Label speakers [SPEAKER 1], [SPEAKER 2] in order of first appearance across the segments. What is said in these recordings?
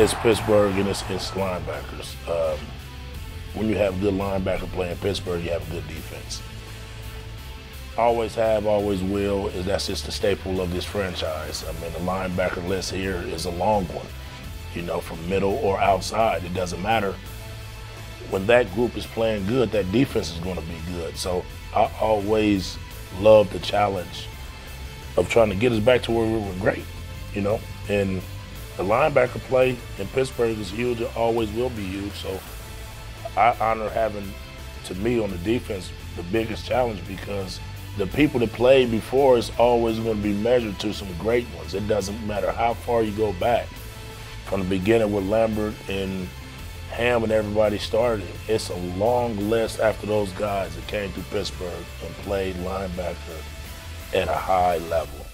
[SPEAKER 1] It's Pittsburgh and it's, it's linebackers. Um, when you have good linebacker play in Pittsburgh, you have a good defense. Always have, always will. Is that's just the staple of this franchise. I mean, the linebacker list here is a long one. You know, from middle or outside, it doesn't matter. When that group is playing good, that defense is going to be good. So I always love the challenge of trying to get us back to where we were great. You know, and the linebacker play in Pittsburgh is huge. It always will be huge. So I honor having, to me, on the defense, the biggest challenge because the people that played before is always going to be measured to some great ones. It doesn't matter how far you go back. From the beginning with Lambert and Ham and everybody started, it's a long list after those guys that came through Pittsburgh and played linebacker at a high level.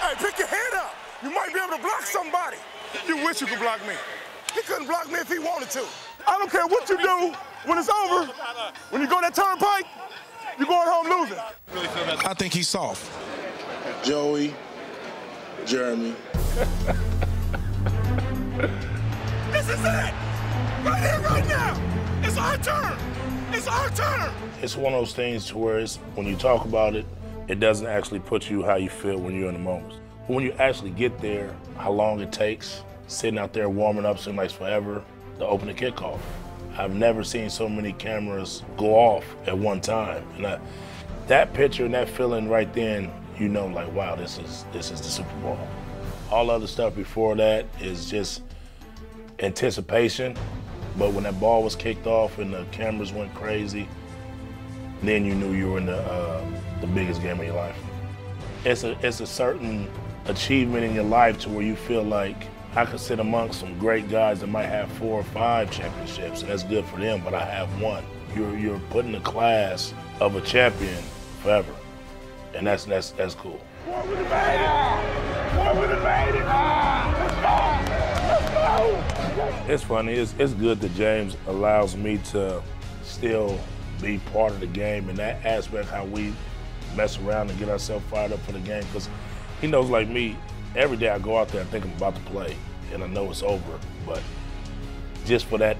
[SPEAKER 2] Hey, pick your head up. You might be able to block somebody. You wish you could block me. He couldn't block me if he wanted to. I don't care what you do when it's over. When you go that turnpike, you're going home losing.
[SPEAKER 3] I think he's soft.
[SPEAKER 1] Joey, Jeremy.
[SPEAKER 2] This is it. Right here, right now. It's our turn. It's our turn.
[SPEAKER 1] It's one of those things to where it's, when you talk about it, it doesn't actually put you how you feel when you're in the moment. But when you actually get there, how long it takes, sitting out there warming up seems like forever to open the kickoff. I've never seen so many cameras go off at one time. And I, that picture and that feeling right then, you know, like, wow, this is this is the Super Bowl. All other stuff before that is just anticipation. But when that ball was kicked off and the cameras went crazy, then you knew you were in the uh, the biggest game of your life. It's a it's a certain achievement in your life to where you feel like I could sit amongst some great guys that might have four or five championships, and that's good for them. But I have one. You're you're putting the class of a champion forever, and that's that's that's cool.
[SPEAKER 2] What would made it? What would made it? Let's go. Let's go.
[SPEAKER 1] It's funny. It's, it's good that James allows me to still be part of the game in that aspect, how we mess around and get ourselves fired up for the game. Because he knows, like me, every day I go out there and think I'm about to play, and I know it's over. But just for that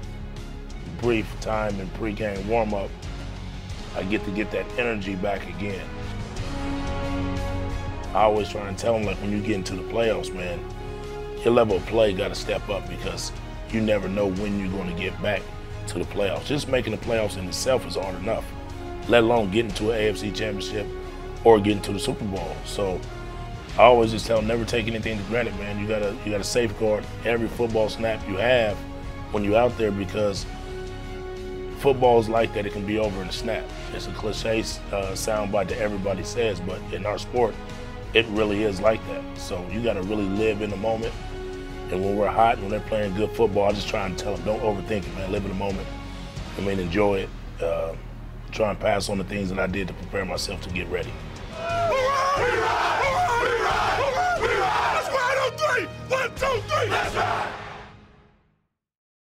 [SPEAKER 1] brief time in pregame warm-up, I get to get that energy back again. I always try and tell them, like, when you get into the playoffs, man, your level of play got to step up because you never know when you're going to get back to the playoffs. Just making the playoffs in itself is hard enough, let alone getting to an AFC championship or getting to the Super Bowl. So I always just tell them never take anything for granted, man. You gotta you gotta safeguard every football snap you have when you're out there because football is like that. It can be over in a snap. It's a cliche uh, soundbite that everybody says, but in our sport, it really is like that. So you got to really live in the moment. And when we're hot and when they're playing good football, I just try and tell them, don't overthink it, man. Live in the moment. I mean, enjoy it. Uh, try and pass on the things that I did to prepare myself to get ready.